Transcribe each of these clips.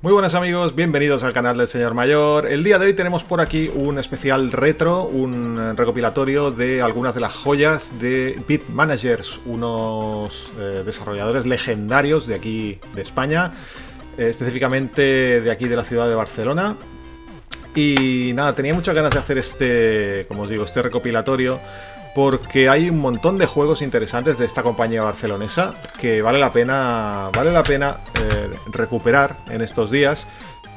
Muy buenas amigos, bienvenidos al canal del Señor Mayor. El día de hoy tenemos por aquí un especial retro, un recopilatorio de algunas de las joyas de Beat Managers, unos eh, desarrolladores legendarios de aquí de España, eh, específicamente de aquí de la ciudad de Barcelona. Y nada, tenía muchas ganas de hacer este, como os digo, este recopilatorio porque hay un montón de juegos interesantes de esta compañía barcelonesa que vale la pena, vale la pena eh, recuperar en estos días.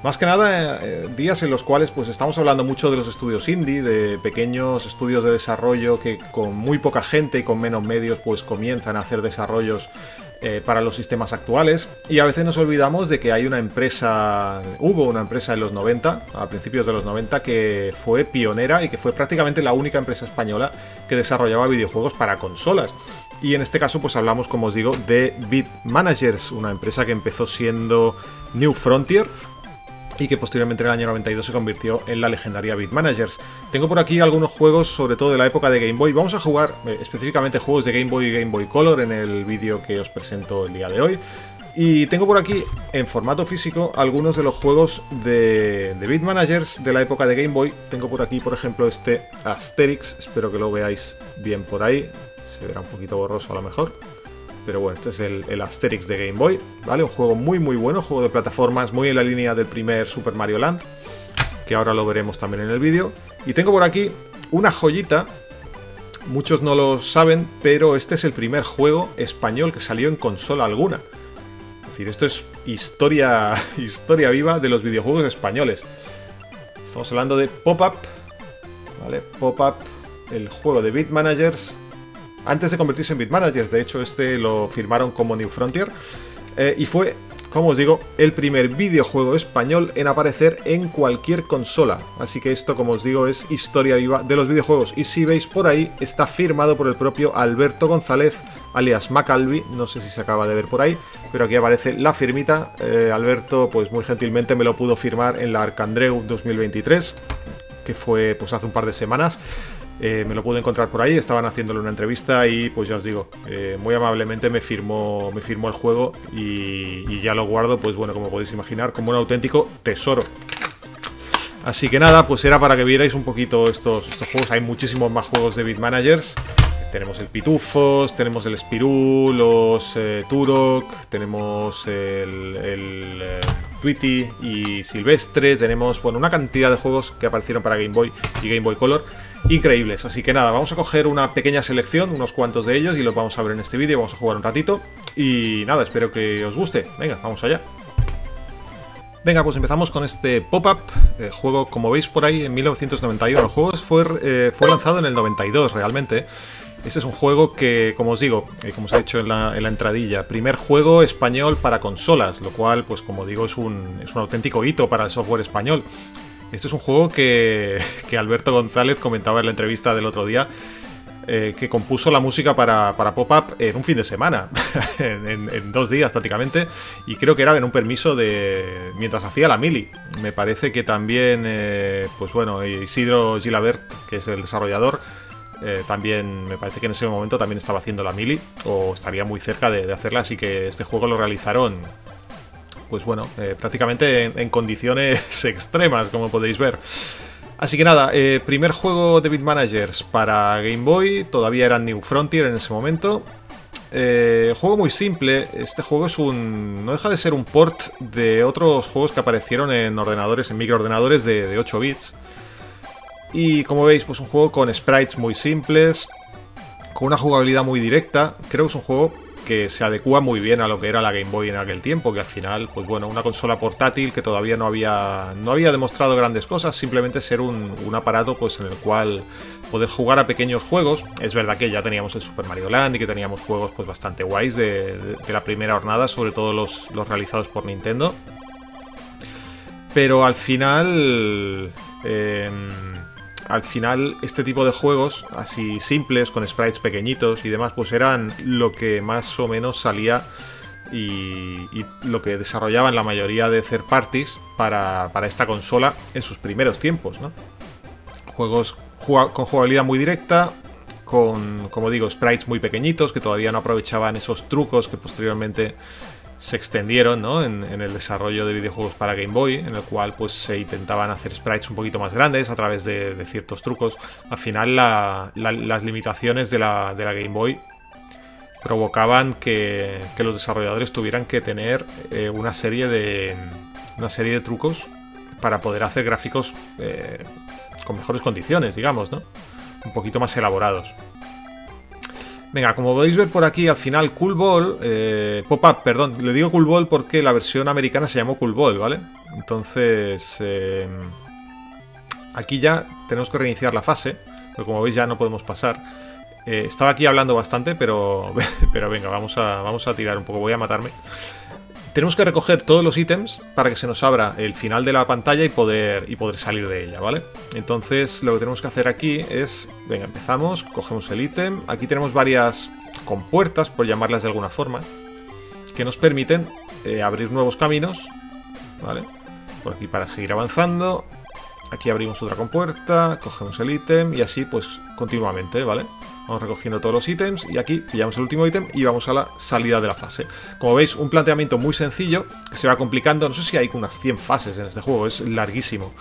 Más que nada, eh, días en los cuales pues estamos hablando mucho de los estudios indie, de pequeños estudios de desarrollo que con muy poca gente y con menos medios pues comienzan a hacer desarrollos eh, para los sistemas actuales. Y a veces nos olvidamos de que hay una empresa, hubo una empresa en los 90, a principios de los 90, que fue pionera y que fue prácticamente la única empresa española que desarrollaba videojuegos para consolas. Y en este caso, pues hablamos, como os digo, de Beat Managers, una empresa que empezó siendo New Frontier, y que posteriormente en el año 92 se convirtió en la legendaria Beat Managers. Tengo por aquí algunos juegos, sobre todo de la época de Game Boy. Vamos a jugar eh, específicamente juegos de Game Boy y Game Boy Color en el vídeo que os presento el día de hoy. Y tengo por aquí, en formato físico, algunos de los juegos de, de Managers de la época de Game Boy. Tengo por aquí, por ejemplo, este Asterix. Espero que lo veáis bien por ahí. Se verá un poquito borroso a lo mejor. Pero bueno, este es el, Asterix de Game Boy, ¿vale? Un juego muy muy bueno, juego de plataformas muy en la línea del primer Super Mario Land, que ahora lo veremos también en el vídeo. Y tengo por aquí una joyita, muchos no lo saben, pero este es el primer juego español que salió en consola alguna. Es decir, esto es historia, historia viva de los videojuegos españoles. Estamos hablando de Pop-Up, ¿vale? Pop-Up, el juego de Beat Managers antes de convertirse en Bitmanagers. De hecho, este lo firmaron como New Frontier. Eh, y fue, como os digo, el primer videojuego español en aparecer en cualquier consola. Así que esto, como os digo, es historia viva de los videojuegos. Y si veis por ahí, está firmado por el propio Alberto González, alias Macalvi. No sé si se acaba de ver por ahí, pero aquí aparece la firmita. Eh, Alberto, pues muy gentilmente me lo pudo firmar en la Arcandreu 2023, que fue pues hace un par de semanas. Eh, me lo pude encontrar por ahí, estaban haciéndole una entrevista y pues ya os digo, eh, muy amablemente me firmó, me firmó el juego y, ya lo guardo, pues bueno, como podéis imaginar, como un auténtico tesoro. Así que nada, pues era para que vierais un poquito estos, estos juegos. Hay muchísimos más juegos de Beat Managers. Tenemos el Pitufos, tenemos el Spirú, los eh, Turok, tenemos el, el Tweety y Silvestre. Tenemos, bueno, una cantidad de juegos que aparecieron para Game Boy y Game Boy Color increíbles. Así que nada, vamos a coger una pequeña selección, unos cuantos de ellos, y los vamos a ver en este vídeo. Vamos a jugar un ratito. Y nada, espero que os guste. Venga, vamos allá. Venga, pues empezamos con este pop-up, eh, juego como veis por ahí en 1991. El juego fue, eh, fue lanzado en el 92 realmente. Este es un juego que, como os digo, eh, como os he dicho en la, en la, entradilla, primer juego español para consolas, lo cual, pues como digo, es un, es un auténtico hito para el software español. Este es un juego que, Alberto González comentaba en la entrevista del otro día. Eh, que compuso la música para, Pop-Up en un fin de semana, en, dos días prácticamente, y creo que era en un permiso de mientras hacía la mili. Me parece que también, eh, pues bueno, Isidro Gilabert, que es el desarrollador, eh, también me parece que en ese momento también estaba haciendo la mili, o estaría muy cerca de hacerla, así que este juego lo realizaron pues bueno, eh, prácticamente en, condiciones extremas, como podéis ver. Así que nada, eh, primer juego de Beat Managers para Game Boy, todavía era New Frontier en ese momento. Eh, juego muy simple, este juego es un. no deja de ser un port de otros juegos que aparecieron en ordenadores, en microordenadores de, de 8 bits. Y como veis, pues un juego con sprites muy simples, con una jugabilidad muy directa. Creo que es un juego que se adecua muy bien a lo que era la Game Boy en aquel tiempo, que al final, pues bueno, una consola portátil que todavía no había, no había demostrado grandes cosas, simplemente ser un, aparato pues en el cual poder jugar a pequeños juegos. Es verdad que ya teníamos el Super Mario Land y que teníamos juegos pues bastante guays de, la primera jornada, sobre todo los, realizados por Nintendo. Pero al final... Em, al final este tipo de juegos, así simples, con sprites pequeñitos y demás, pues eran lo que más o menos salía y, lo que desarrollaban la mayoría de third parties para, esta consola en sus primeros tiempos, ¿no? Juegos con jugabilidad muy directa, con, como digo, sprites muy pequeñitos que todavía no aprovechaban esos trucos que posteriormente se extendieron ¿no? en, el desarrollo de videojuegos para Game Boy, en el cual pues se intentaban hacer sprites un poquito más grandes a través de, ciertos trucos. Al final las limitaciones de la, Game Boy provocaban que, los desarrolladores tuvieran que tener eh, una serie de una serie de trucos para poder hacer gráficos eh, con mejores condiciones, digamos, ¿no? Un poquito más elaborados. Venga, como podéis ver por aquí, al final Cool Ball, eh, Pop-Up, perdón, le digo Cool Ball porque la versión americana se llamó Cool Ball, ¿vale? Entonces, eh, aquí ya tenemos que reiniciar la fase, porque como veis ya no podemos pasar. Eh, estaba aquí hablando bastante, pero, pero venga, vamos a, vamos a tirar un poco, voy a matarme. Tenemos que recoger todos los ítems para que se nos abra el final de la pantalla y poder, y poder salir de ella, ¿vale? Entonces lo que tenemos que hacer aquí es, venga, empezamos, cogemos el ítem, aquí tenemos varias compuertas, por llamarlas de alguna forma, que nos permiten eh, abrir nuevos caminos, ¿vale? Por aquí para seguir avanzando, aquí abrimos otra compuerta, cogemos el ítem y así pues continuamente, ¿vale? Vamos recogiendo todos los ítems y aquí pillamos el último ítem y vamos a la salida de la fase. Como veis, un planteamiento muy sencillo que se va complicando. No sé si hay unas 100 fases en este juego, es larguísimo.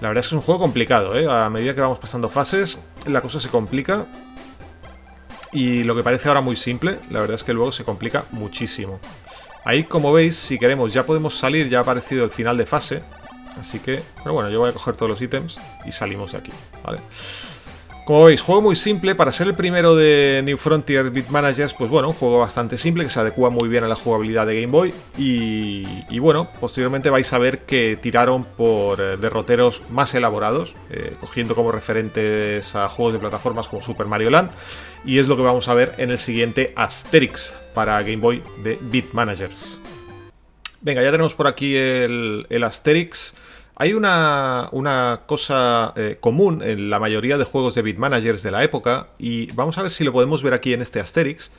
La verdad es que es un juego complicado, ¿eh? A medida que vamos pasando fases, la cosa se complica. Y lo que parece ahora muy simple, la verdad es que luego se complica muchísimo. Ahí, como veis, si queremos ya podemos salir, ya ha aparecido el final de fase. Así que, pero bueno, yo voy a coger todos los ítems y salimos de aquí, ¿vale? Como veis, juego muy simple. Para ser el primero de New Frontier Beat Managers, pues bueno, un juego bastante simple que se adecua muy bien a la jugabilidad de Game Boy. Y, bueno, posteriormente vais a ver que tiraron por eh, derroteros más elaborados, eh, cogiendo como referentes a juegos de plataformas como Super Mario Land. Y es lo que vamos a ver en el siguiente Asterix para Game Boy de Beat Managers. Venga, ya tenemos por aquí el Asterix. Hay una, cosa eh, común en la mayoría de juegos de Managers de la época y vamos a ver si lo podemos ver aquí en este Asterix.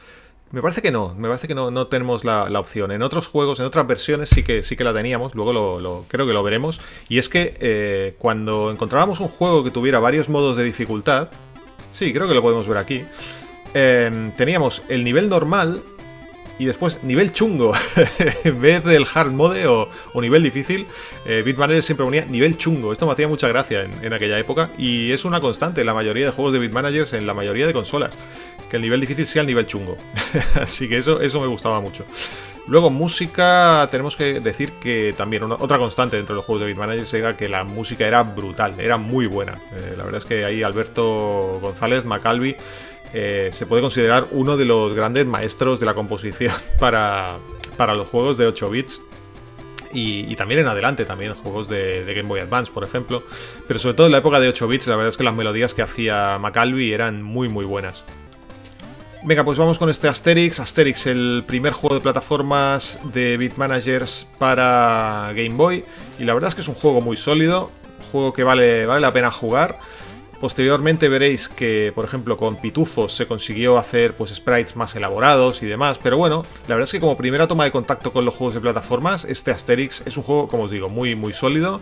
Me parece que no, me parece que no, no tenemos la, opción. En otros juegos, en otras versiones sí que, sí que la teníamos, luego lo, creo que lo veremos. Y es que eh, cuando encontrábamos un juego que tuviera varios modos de dificultad, sí, creo que lo podemos ver aquí, eh, teníamos el nivel normal, y después, nivel chungo. en vez del hard mode o, nivel difícil, eh, siempre ponía nivel chungo. Esto me hacía mucha gracia en, aquella época. Y es una constante en la mayoría de juegos de Bitmanagers, en la mayoría de consolas. Que el nivel difícil sea el nivel chungo. Así que eso, eso me gustaba mucho. Luego, música, tenemos que decir que también otra constante dentro de los juegos de Bitmanagers era que la música era brutal, era muy buena. Eh, la verdad es que ahí Alberto González, Macalvi, eh, se puede considerar uno de los grandes maestros de la composición para, los juegos de 8 bits. Y, también en adelante, también juegos de, Game Boy Advance, por ejemplo. Pero sobre todo en la época de 8 bits, la verdad es que las melodías que hacía McAlvey eran muy, muy buenas. Venga, pues vamos con este Asterix. Asterix, el primer juego de plataformas de Beat Managers para Game Boy. Y la verdad es que es un juego muy sólido, un juego que vale, vale la pena jugar. Posteriormente veréis que, por ejemplo, con Pitufos se consiguió hacer pues, sprites más elaborados y demás, pero bueno, la verdad es que como primera toma de contacto con los juegos de plataformas, este Asterix es un juego, como os digo, muy, muy sólido,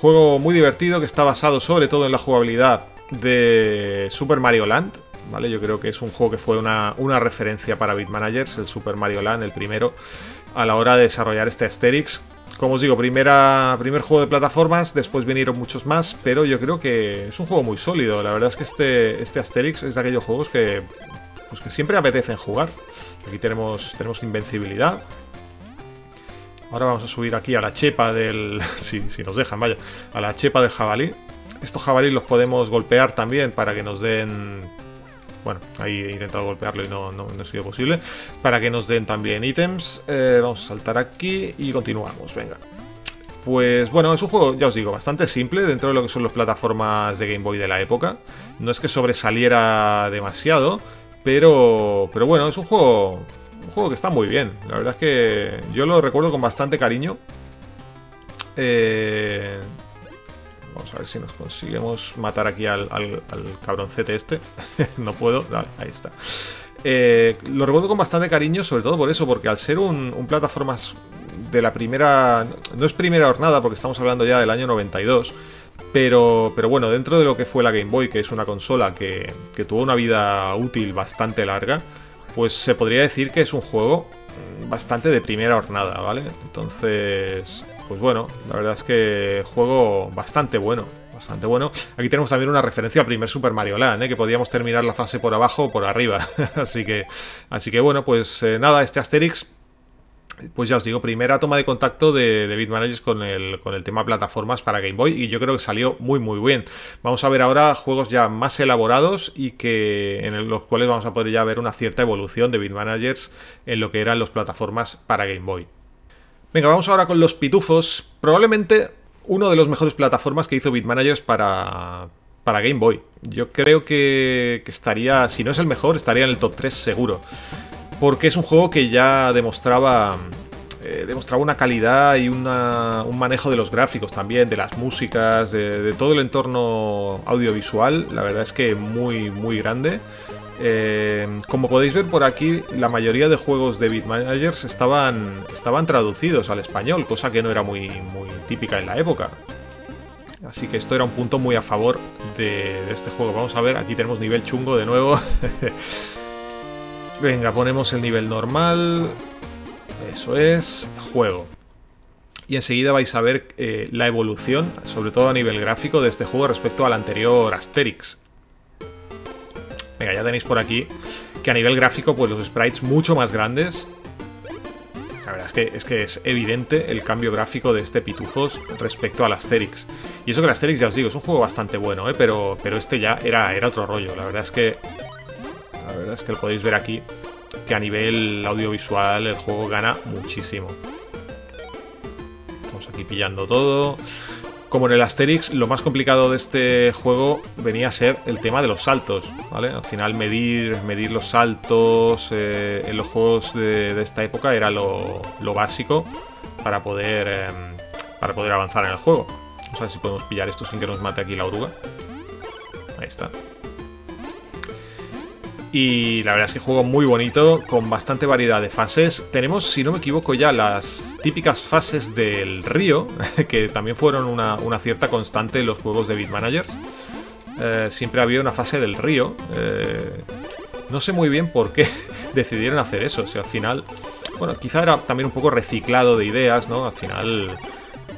juego muy divertido que está basado sobre todo en la jugabilidad de Super Mario Land, ¿vale? Yo creo que es un juego que fue una, una referencia para Managers, el Super Mario Land, el primero, a la hora de desarrollar este Asterix, como os digo, primera, primer juego de plataformas, después vinieron muchos más, pero yo creo que es un juego muy sólido. La verdad es que este, este Asterix es de aquellos juegos que, pues que siempre apetecen jugar. Aquí tenemos, tenemos invencibilidad. Ahora vamos a subir aquí a la chepa del... si, si nos dejan, vaya. A la chepa del jabalí. Estos jabalíes los podemos golpear también para que nos den bueno, ahí he intentado golpearlo y no, no, ha sido posible. Para que nos den también ítems. Eh, vamos a saltar aquí y continuamos, venga. Pues bueno, es un juego, ya os digo, bastante simple dentro de lo que son las plataformas de Game Boy de la época. No es que sobresaliera demasiado, pero, pero bueno, es un juego, un juego que está muy bien. La verdad es que yo lo recuerdo con bastante cariño. Eh, Vamos a ver si nos conseguimos matar aquí al, cabroncete este. no puedo. ahí está. Eh, lo recuerdo con bastante cariño, sobre todo por eso, porque al ser un, plataformas de la primera... No es primera jornada, porque estamos hablando ya del año 92, pero, pero bueno, dentro de lo que fue la Game Boy, que es una consola que, tuvo una vida útil bastante larga, pues se podría decir que es un juego bastante de primera hornada, ¿vale? Entonces, pues bueno, la verdad es que juego bastante bueno. Bastante bueno. Aquí tenemos también una referencia al primer Super Mario Land, ¿eh? que podíamos terminar la fase por abajo o por arriba. así que, así que bueno, pues eh, nada, este Asterix pues ya os digo, primera toma de contacto de, de Bitmanagers con el, con el tema plataformas para Game Boy y yo creo que salió muy muy bien. Vamos a ver ahora juegos ya más elaborados y que en los cuales vamos a poder ya ver una cierta evolución de Bitmanagers en lo que eran las plataformas para Game Boy. Venga, vamos ahora con los pitufos. Probablemente uno de los mejores plataformas que hizo Bitmanagers para, para Game Boy. Yo creo que, estaría, si no es el mejor, estaría en el top 3 seguro porque es un juego que ya demostraba, eh, demostraba una calidad y un manejo de los gráficos también, de las músicas, de, todo el entorno audiovisual, la verdad es que muy, muy grande. Eh, como podéis ver por aquí, la mayoría de juegos de Bitmanagers estaban, estaban traducidos al español, cosa que no era muy, típica en la época. Así que esto era un punto muy a favor de, de este juego. Vamos a ver, aquí tenemos nivel chungo de nuevo. Venga, ponemos el nivel normal. Eso es, juego. Y enseguida vais a ver eh, la evolución, sobre todo a nivel gráfico, de este juego respecto al anterior Asterix. Venga, ya tenéis por aquí que a nivel gráfico, pues los sprites mucho más grandes. La verdad es que, es evidente el cambio gráfico de este Pitufos respecto al Asterix. Y eso que el Asterix, ya os digo, es un juego bastante bueno, ¿eh? pero, pero este ya era, era otro rollo. La verdad es que la verdad es que lo podéis ver aquí, que a nivel audiovisual el juego gana muchísimo. Estamos aquí pillando todo. Como en el Asterix, lo más complicado de este juego venía a ser el tema de los saltos. Al final medir, medir los saltos eh, en los juegos de, esta época era lo, básico para poder, em, para poder avanzar en el juego. Vamos a ver si podemos pillar esto sin que nos mate aquí la oruga. Ahí está. Y la verdad es que juego muy bonito, con bastante variedad de fases. Tenemos, si no me equivoco, ya las típicas fases del río, que también fueron una, cierta constante en los juegos de Beatmanagers. Eh, siempre había una fase del río. Eh, no sé muy bien por qué decidieron hacer eso. Sea, al final, bueno, quizá era también un poco reciclado de ideas, ¿no? Al final,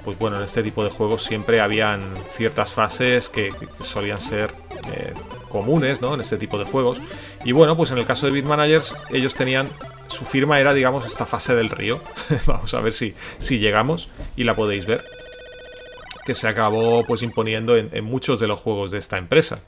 pues bueno, en este tipo de juegos siempre habían ciertas fases que, solían ser eh, comunes ¿no? en este tipo de juegos. Y bueno, pues en el caso de Bitmanagers, ellos tenían. Su firma era, digamos, esta fase del río. Vamos a ver si, si llegamos y la podéis ver. Que se acabó pues imponiendo en muchos de los juegos de esta empresa.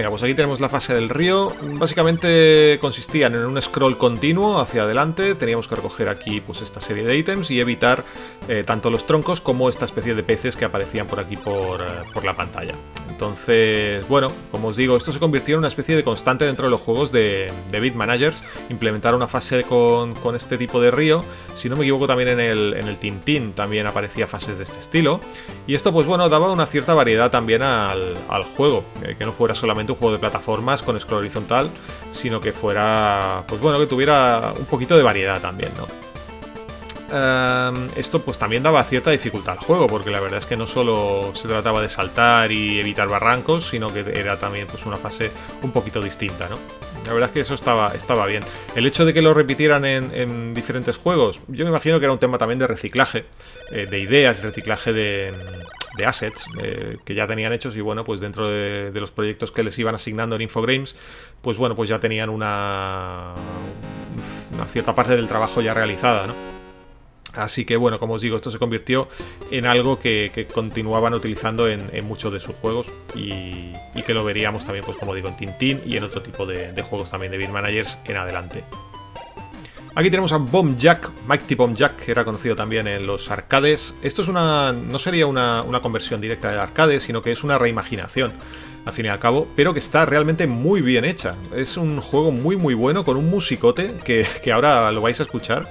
Venga, pues aquí tenemos la fase del río. Básicamente consistían en un scroll continuo hacia adelante. Teníamos que recoger aquí pues esta serie de ítems y evitar eh, tanto los troncos como esta especie de peces que aparecían por aquí por, eh, la pantalla. Entonces, bueno, como os digo, esto se convirtió en una especie de constante dentro de los juegos de, de Beat Managers. Implementar una fase con, este tipo de río. Si no me equivoco, también en el, en Tintín también aparecía fases de este estilo. Y esto, pues bueno, daba una cierta variedad también al, juego. Eh, que no fuera solamente un juego de plataformas con scroll horizontal, sino que fuera, pues bueno, que tuviera un poquito de variedad también, ¿no? Em, esto pues también daba cierta dificultad al juego, porque la verdad es que no solo se trataba de saltar y evitar barrancos, sino que era también pues una fase un poquito distinta, ¿no? La verdad es que eso estaba, estaba bien. El hecho de que lo repitieran en, diferentes juegos, yo me imagino que era un tema también de reciclaje, eh, de ideas, reciclaje de, de assets eh, que ya tenían hechos y bueno, pues dentro de, los proyectos que les iban asignando en Infogrames, pues bueno, pues ya tenían una, una cierta parte del trabajo ya realizada, ¿no? Así que bueno, como os digo, esto se convirtió en algo que, continuaban utilizando en, muchos de sus juegos y, que lo veríamos también, pues como digo, en Tintín y en otro tipo de, juegos también de Beat Managers en adelante. Aquí tenemos a Bomb Jack, Mighty Bomb Jack, que era conocido también en los arcades. Esto es una. no sería una, conversión directa del arcade, sino que es una reimaginación, al fin y al cabo, pero que está realmente muy bien hecha. Es un juego muy muy bueno, con un musicote que, ahora lo vais a escuchar.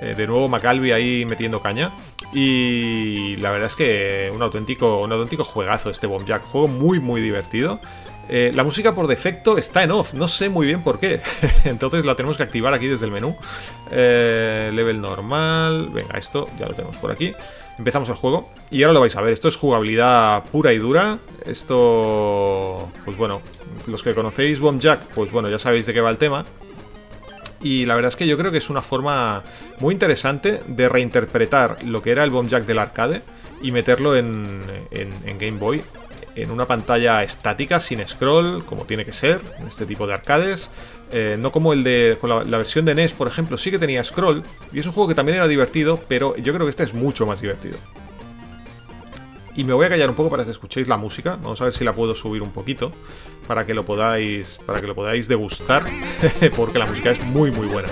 Eh, de nuevo Macalvi ahí metiendo caña. Y la verdad es que un auténtico, un auténtico juegazo este Bomb Jack. Juego muy muy divertido. Eh, la música por defecto está en off, no sé muy bien por qué. Entonces la tenemos que activar aquí desde el menú. Eh, level normal. Venga, esto ya lo tenemos por aquí. Empezamos el juego y ahora lo vais a ver. Esto es jugabilidad pura y dura. Esto, pues bueno, los que conocéis Bomb Jack, pues bueno, ya sabéis de qué va el tema. Y la verdad es que yo creo que es una forma muy interesante de reinterpretar lo que era el Bomb Jack del arcade y meterlo en, Game Boy en una pantalla estática, sin scroll, como tiene que ser, en este tipo de arcades. Eh, no como el de. Con la, versión de NES, por ejemplo, sí que tenía scroll. Y es un juego que también era divertido, pero yo creo que este es mucho más divertido. Y me voy a callar un poco para que escuchéis la música. Vamos a ver si la puedo subir un poquito. Para que lo podáis. Para que lo podáis degustar. porque la música es muy muy buena.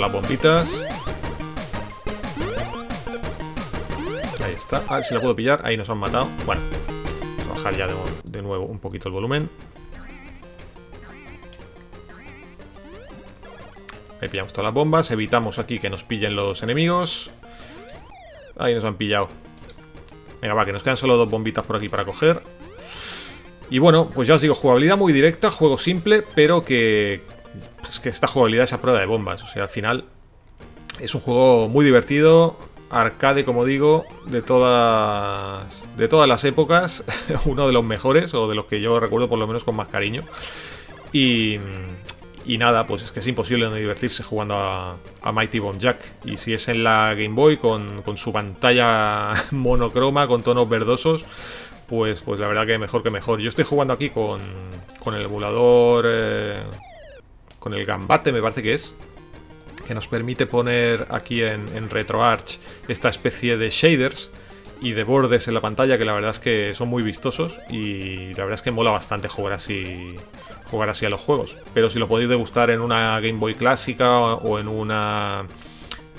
las bombitas. Está. A ver si la puedo pillar. Ahí nos han matado. Bueno, a bajar ya de, nuevo un poquito el volumen. Ahí pillamos todas las bombas. Evitamos aquí que nos pillen los enemigos. Ahí nos han pillado. Venga, va, que nos quedan solo dos bombitas por aquí para coger. Y bueno, pues ya os digo, jugabilidad muy directa, juego simple, pero que, es que esta jugabilidad es a prueba de bombas. O sea, al final es un juego muy divertido, arcade, como digo, de todas, de todas las épocas. Uno de los mejores, o de los que yo recuerdo por lo menos con más cariño. Y, y nada, pues es que es imposible no divertirse jugando a, Mighty Bomb Jack. Y si es en la Game Boy con, su pantalla monocroma, con tonos verdosos, pues, pues la verdad que mejor que mejor. Yo estoy jugando aquí con, con el emulador... Eh, con el Gambate, me parece que es, que nos permite poner aquí en, RetroArch esta especie de shaders y de bordes en la pantalla que la verdad es que son muy vistosos y la verdad es que mola bastante jugar así jugar así a los juegos. Pero si lo podéis degustar en una Game Boy clásica o en una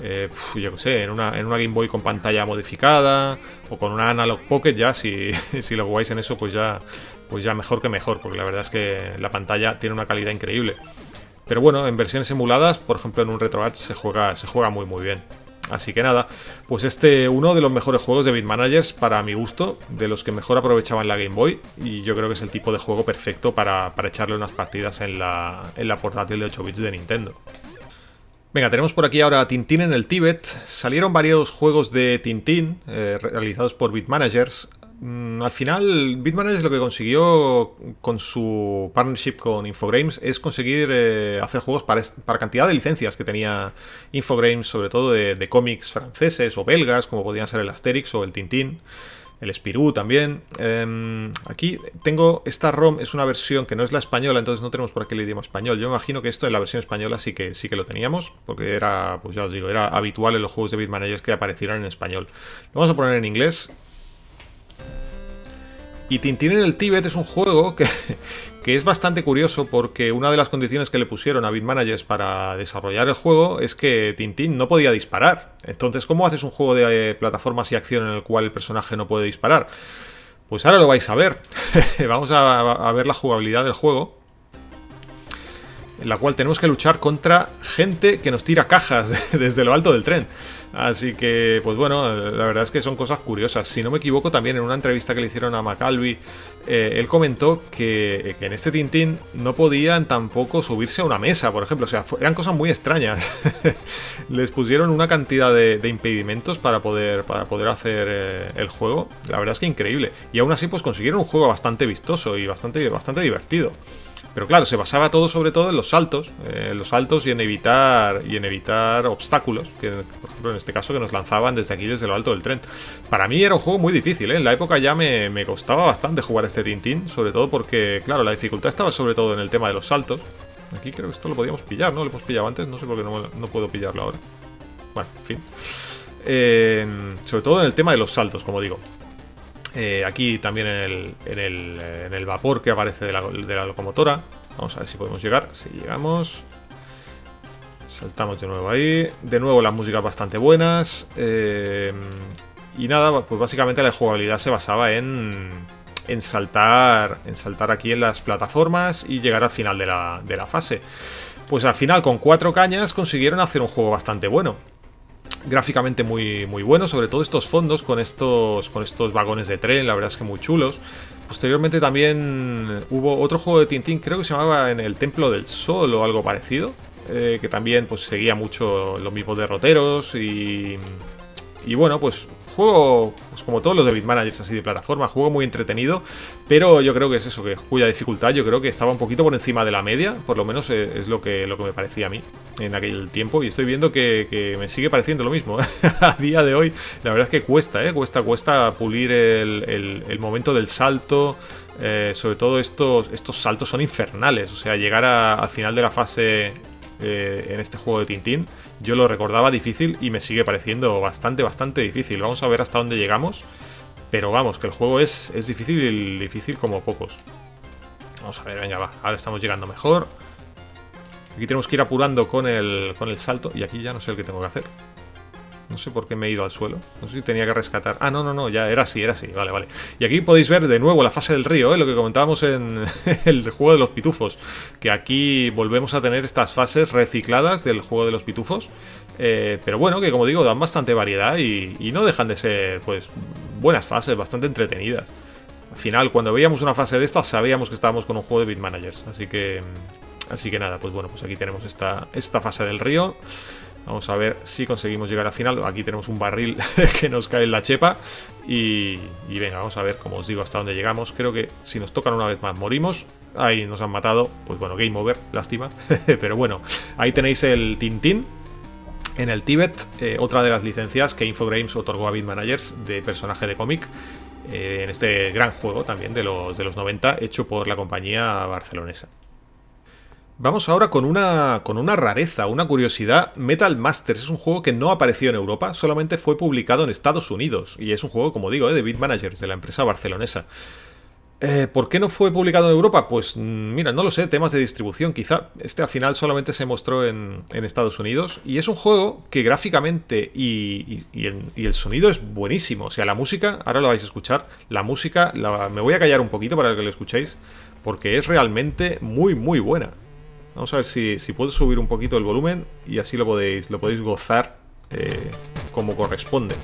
eh, yo sé, en una, en una Game Boy con pantalla modificada o con una Analog Pocket ya, si, si lo jugáis en eso pues ya, pues ya mejor que mejor, porque la verdad es que la pantalla tiene una calidad increíble. Pero bueno, en versiones emuladas, por ejemplo en un RetroArch se juega, se juega muy muy bien. Así que nada, pues este uno de los mejores juegos de Managers para mi gusto, de los que mejor aprovechaban la Game Boy, y yo creo que es el tipo de juego perfecto para, echarle unas partidas en la, en la portátil de 8 bits de Nintendo. Venga, tenemos por aquí ahora Tintín en el Tíbet. Salieron varios juegos de Tintín eh, realizados por Bitmanagers. Mm, al final, Bitmanagers lo que consiguió con su partnership con Infogrames es conseguir eh, hacer juegos para, cantidad de licencias que tenía Infogrames, sobre todo de, cómics franceses o belgas, como podían ser el Asterix o el Tintín, el Spirou también. Em, aquí tengo esta ROM, es una versión que no es la española, entonces no tenemos por aquí el idioma español. Yo imagino que esto en la versión española sí que, sí que lo teníamos, porque era, pues ya os digo, era habitual en los juegos de Bitmanagers que aparecieran en español. Lo vamos a poner en inglés y Tintín en el Tíbet es un juego que, es bastante curioso porque una de las condiciones que le pusieron a Bitmanagers para desarrollar el juego es que Tintín no podía disparar. Entonces, ¿cómo haces un juego de eh, plataformas y acción en el cual el personaje no puede disparar? Pues ahora lo vais a ver. Vamos a, ver la jugabilidad del juego en la cual tenemos que luchar contra gente que nos tira cajas desde lo alto del tren. Así que, pues bueno, la verdad es que son cosas curiosas. Si no me equivoco, también en una entrevista que le hicieron a Macalvi, eh, él comentó que, en este Tintín no podían tampoco subirse a una mesa, por ejemplo. O sea, eran cosas muy extrañas. Les pusieron una cantidad de, impedimentos para poder, para poder hacer eh, el juego. La verdad es que increíble. Y aún así, pues consiguieron un juego bastante vistoso y bastante, bastante divertido. Pero claro, se basaba todo sobre todo en los saltos, eh, los saltos y en evitar y en evitar obstáculos, que por ejemplo en este caso que nos lanzaban desde aquí, desde lo alto del tren. Para mí era un juego muy difícil, ¿eh? en la época ya me, me costaba bastante jugar este Tintín, sobre todo porque, claro, la dificultad estaba sobre todo en el tema de los saltos. Aquí creo que esto lo podíamos pillar, ¿no? Lo hemos pillado antes, no sé por qué no, puedo pillarlo ahora. Bueno, en fin. Sobre todo en el tema de los saltos, como digo. Eh, aquí también en el, vapor que aparece de la, locomotora. Vamos a ver si podemos llegar. Si llegamos. Saltamos de nuevo ahí. De nuevo las músicas bastante buenas. Eh, y nada, pues básicamente la jugabilidad se basaba en, en, saltar, en saltar aquí en las plataformas y llegar al final de la, de la fase. Pues al final con cuatro cañas consiguieron hacer un juego bastante bueno gráficamente muy, muy bueno, sobre todo estos fondos con estos, con estos vagones de tren, la verdad es que muy chulos. Posteriormente también hubo otro juego de Tintín, creo que se llamaba En el Templo del Sol o algo parecido, eh, que también pues seguía mucho los mismos derroteros y, y bueno, pues juego, pues como todos los de Managers así de plataforma, juego muy entretenido, pero yo creo que es eso, que cuya dificultad yo creo que estaba un poquito por encima de la media, por lo menos es, lo, que, lo que me parecía a mí en aquel tiempo, y estoy viendo que, me sigue pareciendo lo mismo. a día de hoy, la verdad es que cuesta, ¿eh? cuesta, cuesta pulir el, momento del salto. Eh, sobre todo estos, estos saltos son infernales, o sea, llegar al final de la fase eh, en este juego de Tintín. Yo lo recordaba difícil y me sigue pareciendo bastante, bastante difícil. Vamos a ver hasta dónde llegamos. Pero vamos, que el juego es, es difícil, difícil como pocos. Vamos a ver, venga, va. Ahora estamos llegando mejor. Aquí tenemos que ir apurando con el, con el salto. Y aquí ya no sé el que tengo que hacer. No sé por qué me he ido al suelo. No sé si tenía que rescatar. Ah, no, no, no, ya era así, era así. Vale, vale. Y aquí podéis ver de nuevo la fase del río, ¿eh? lo que comentábamos en el juego de los pitufos. Que aquí volvemos a tener estas fases recicladas del juego de los pitufos. Eh, pero bueno, que como digo, dan bastante variedad y, no dejan de ser, pues, buenas fases, bastante entretenidas. Al final, cuando veíamos una fase de estas, sabíamos que estábamos con un juego de Beat Managers. Así que. Así que nada, pues bueno, pues aquí tenemos esta, esta fase del río. Vamos a ver si conseguimos llegar al final. Aquí tenemos un barril que nos cae en la chepa. Y, venga, vamos a ver, como os digo, hasta dónde llegamos. Creo que si nos tocan una vez más morimos. Ahí nos han matado. Pues bueno, game over, lástima. Pero bueno, ahí tenéis el Tintín. En el Tíbet, eh, otra de las licencias que Infogrames otorgó a Managers de personaje de cómic. Eh, en este gran juego también de los, de los 90, hecho por la compañía barcelonesa. Vamos ahora con una, con una rareza, una curiosidad. Metal Masters es un juego que no apareció en Europa, solamente fue publicado en Estados Unidos. Y es un juego, como digo, ¿eh? de Beat Managers, de la empresa barcelonesa. Eh, ¿Por qué no fue publicado en Europa? Pues mm, mira, no lo sé, temas de distribución quizá. Este al final solamente se mostró en, Estados Unidos y es un juego que gráficamente y, el, sonido es buenísimo. O sea, la música, ahora lo vais a escuchar, la música, me voy a callar un poquito para que lo escuchéis, porque es realmente muy, muy buena. Vamos a ver si, puedo subir un poquito el volumen y así lo podéis, lo podéis gozar eh, como corresponde.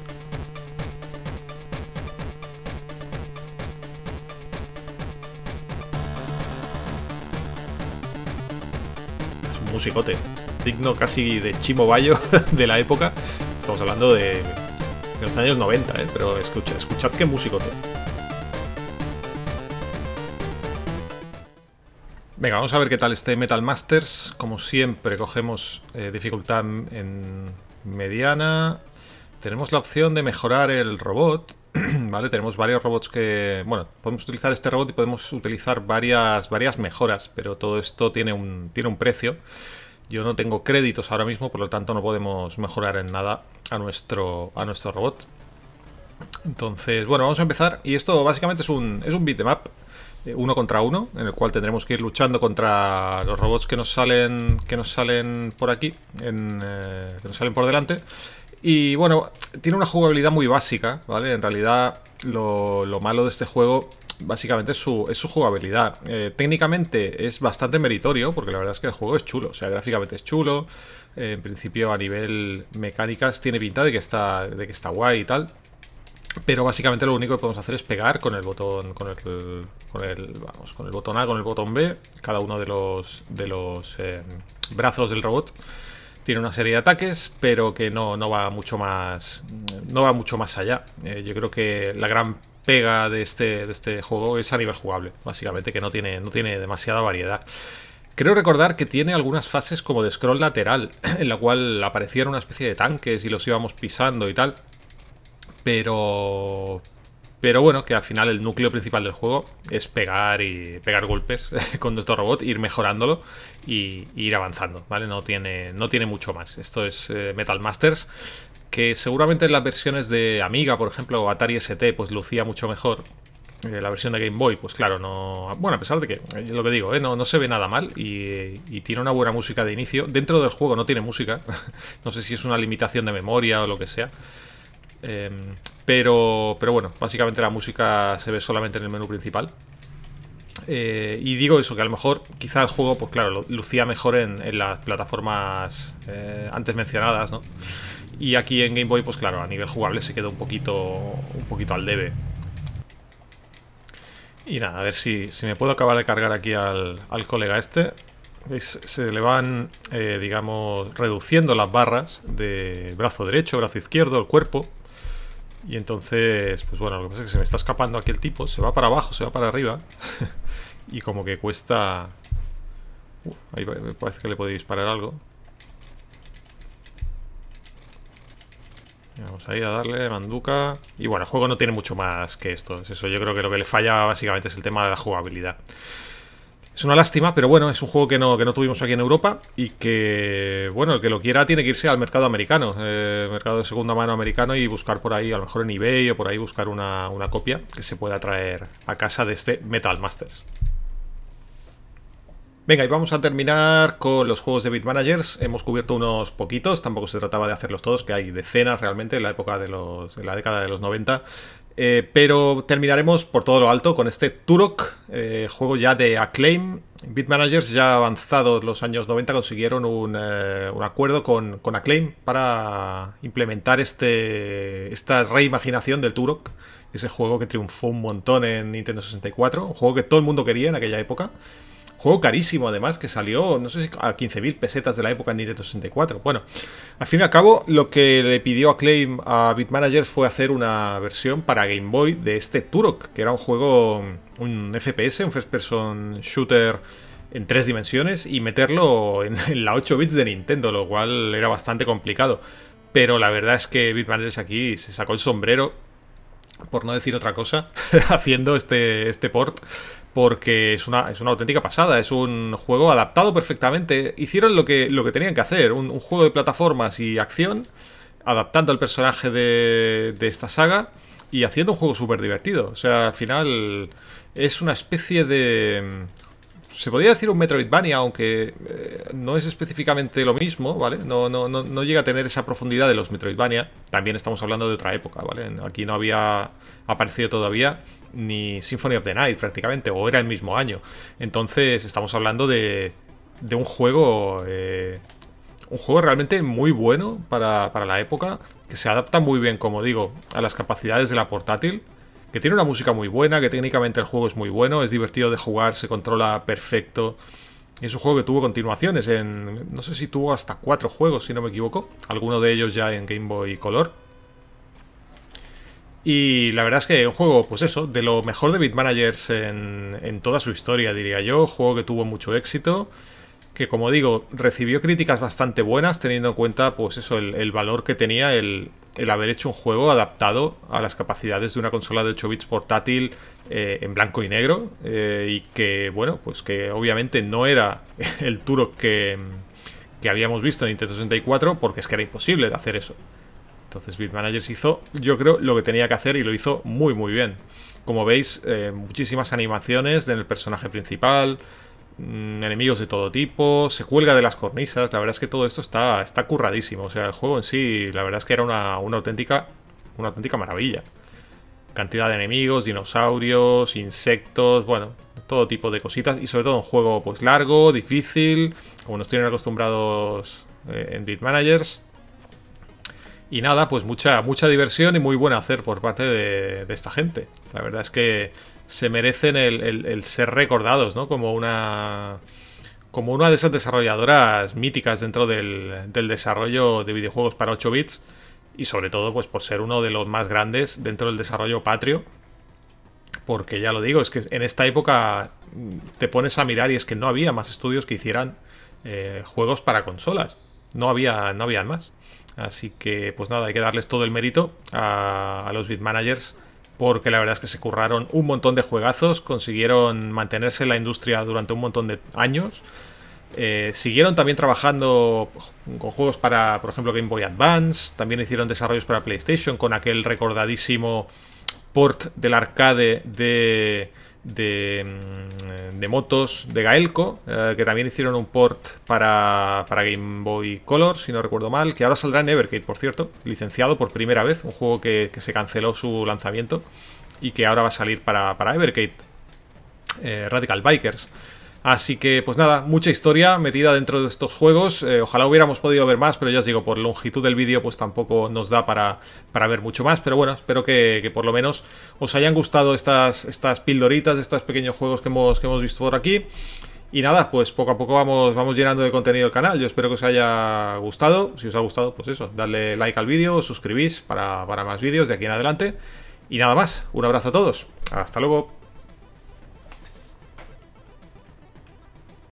Es un musicote, digno casi de Chimo de la época. Estamos hablando de, los años 90, ¿eh? pero escucha, escuchad qué musicote. Venga, vamos a ver qué tal este Metal Masters. Como siempre, cogemos eh, dificultad en mediana. Tenemos la opción de mejorar el robot. ¿Vale? Tenemos varios robots que... Bueno, podemos utilizar este robot y podemos utilizar varias, varias mejoras, pero todo esto tiene un, tiene un precio. Yo no tengo créditos ahora mismo, por lo tanto no podemos mejorar en nada a nuestro, a nuestro robot. Entonces, bueno, vamos a empezar. Y esto básicamente es un, es un beatmap eh, uno contra uno, en el cual tendremos que ir luchando contra los robots que nos salen, que nos salen por aquí, eh, que nos salen por delante. Y bueno, tiene una jugabilidad muy básica, ¿vale? En realidad lo, malo de este juego básicamente es su, es su jugabilidad. Eh, técnicamente es bastante meritorio, porque la verdad es que el juego es chulo, o sea, gráficamente es chulo. en principio a nivel mecánicas tiene pinta de que está, de que está guay y tal. Pero básicamente lo único que podemos hacer es pegar con el botón, con el, con el, vamos, con el botón A, con el botón B, cada uno de los, de los eh, brazos del robot tiene una serie de ataques, pero que no, no va mucho más, no va mucho más allá. Eh, yo creo que la gran pega de este, de este juego es a nivel jugable, básicamente, que no tiene, no tiene demasiada variedad. Creo recordar que tiene algunas fases como de scroll lateral, en la cual aparecían una especie de tanques y los íbamos pisando y tal. Pero. Pero bueno, que al final el núcleo principal del juego es pegar y pegar golpes con nuestro robot, ir mejorándolo y, ir avanzando, ¿vale? No tiene, no tiene mucho más. Esto es eh, Metal Masters, que seguramente en las versiones de Amiga, por ejemplo, o Atari ST, pues lucía mucho mejor. Eh, la versión de Game Boy, pues claro, no. Bueno, a pesar de que, eh, lo que digo, no, no, se ve nada mal y, tiene una buena música de inicio. Dentro del juego no tiene música. no sé si es una limitación de memoria o lo que sea. Em, pero, pero bueno, básicamente la música se ve solamente en el menú principal. Eh, y digo eso, que a lo mejor quizá el juego, pues claro, lucía mejor en, las plataformas eh, antes mencionadas. Y aquí en Game Boy, pues claro, a nivel jugable se quedó un poquito, un poquito al debe. Y nada, a ver si, si me puedo acabar de cargar aquí al, al colega este. Se le van, eh, digamos, reduciendo las barras del brazo derecho, brazo izquierdo, el cuerpo. Y entonces, pues bueno, lo que pasa es que se me está escapando aquí el tipo. Se va para abajo, se va para arriba. y como que cuesta... ahí me parece que le puede disparar algo. Vamos a ir a darle manduca. Y bueno, el juego no tiene mucho más que esto. Es eso, yo creo que lo que le falla básicamente es el tema de la jugabilidad. Es una lástima, pero bueno, es un juego que no, que no tuvimos aquí en Europa y que, bueno, el que lo quiera tiene que irse al mercado americano, eh, mercado de segunda mano americano y buscar por ahí, a lo mejor en eBay o por ahí buscar una, una copia que se pueda traer a casa de este Metal Masters. Venga, y vamos a terminar con los juegos de Beat Managers. Hemos cubierto unos poquitos, tampoco se trataba de hacerlos todos, que hay decenas realmente en la época de los, la década de los 90. Eh, pero terminaremos por todo lo alto con este Turok, eh, juego ya de Acclaim. Beat Managers ya avanzados los años 90 consiguieron un, eh, acuerdo con, con, Acclaim para implementar este, esta reimaginación del Turok. Ese juego que triunfó un montón en Nintendo 64, un juego que todo el mundo quería en aquella época. Juego carísimo, además, que salió, no sé si a 15.000 pesetas de la época en Nintendo 64. Bueno, al fin y al cabo, lo que le pidió a Claim a Bitmanagers fue hacer una versión para Game Boy de este Turok, que era un juego, un FPS, un first person shooter en tres dimensiones, y meterlo en, la 8 bits de Nintendo, lo cual era bastante complicado. Pero la verdad es que Bitmanagers aquí se sacó el sombrero, por no decir otra cosa, haciendo este, este port porque es una, es una auténtica pasada, es un juego adaptado perfectamente. Hicieron lo que, lo que tenían que hacer, un, juego de plataformas y acción, adaptando al personaje de, de esta saga y haciendo un juego súper divertido. O sea, al final es una especie de... Se podría decir un Metroidvania, aunque eh, no es específicamente lo mismo, ¿vale? No, no, no, no llega a tener esa profundidad de los Metroidvania. También estamos hablando de otra época, ¿vale? Aquí no había aparecido todavía ni Symphony of the Night prácticamente, o era el mismo año. Entonces estamos hablando de, de un juego... Eh, un juego realmente muy bueno para, para la época, que se adapta muy bien, como digo, a las capacidades de la portátil, que tiene una música muy buena, que técnicamente el juego es muy bueno, es divertido de jugar, se controla perfecto. Y es un juego que tuvo continuaciones en... No sé si tuvo hasta cuatro juegos, si no me equivoco. Alguno de ellos ya en Game Boy Color. Y la verdad es que un juego, pues eso, de lo mejor de Bitmanagers en, en toda su historia, diría yo. Juego que tuvo mucho éxito. Que como digo, recibió críticas bastante buenas, teniendo en cuenta, pues eso, el, valor que tenía el, haber hecho un juego adaptado a las capacidades de una consola de 8 bits portátil eh, en blanco y negro. Eh, y que, bueno, pues que obviamente no era el Turok que, que habíamos visto en Nintendo 64, porque es que era imposible de hacer eso. Entonces Bitmanagers hizo, yo creo, lo que tenía que hacer y lo hizo muy muy bien. Como veis, eh, muchísimas animaciones del personaje principal, mm, enemigos de todo tipo, se cuelga de las cornisas, la verdad es que todo esto está, está curradísimo. O sea, el juego en sí, la verdad es que era una, auténtica, una auténtica maravilla. Cantidad de enemigos, dinosaurios, insectos, bueno, todo tipo de cositas. Y sobre todo un juego pues largo, difícil, como nos tienen acostumbrados eh, en Bitmanagers. Y nada, pues mucha, mucha diversión y muy buen hacer por parte de, esta gente. La verdad es que se merecen el, ser recordados, ¿no? Como una. Como una de esas desarrolladoras míticas dentro del, desarrollo de videojuegos para 8 bits. Y sobre todo, pues por ser uno de los más grandes dentro del desarrollo patrio. Porque ya lo digo, es que en esta época te pones a mirar y es que no había más estudios que hicieran eh, juegos para consolas. No había, no había más. Así que, pues nada, hay que darles todo el mérito a, los los Managers porque la verdad es que se curraron un montón de juegazos, consiguieron mantenerse en la industria durante un montón de años. Eh, siguieron también trabajando con juegos para, por ejemplo, Game Boy Advance. También hicieron desarrollos para PlayStation con aquel recordadísimo port del arcade de Mm, de, motos de Gaelco, eh, que también hicieron un port para, Game Boy Color, si no recuerdo mal, que ahora saldrá en Evercade, por cierto, licenciado por primera vez, un juego que, se canceló su lanzamiento y que ahora va a salir para, para Evercade. Eh, Radical Bikers. Así que, pues nada, mucha historia metida dentro de estos juegos. Eh, ojalá hubiéramos podido ver más, pero ya os digo, por longitud del vídeo, pues tampoco nos da para, para ver mucho más. Pero bueno, espero que, por lo menos os hayan gustado estas, estas pildoritas, estos pequeños juegos que hemos, que hemos visto por aquí. Y nada, pues poco a poco vamos, vamos llenando de contenido el canal. Yo espero que os haya gustado. Si os ha gustado, pues eso, dadle like al vídeo, suscribís para, para más vídeos de aquí en adelante. Y nada más, un abrazo a todos. Hasta luego.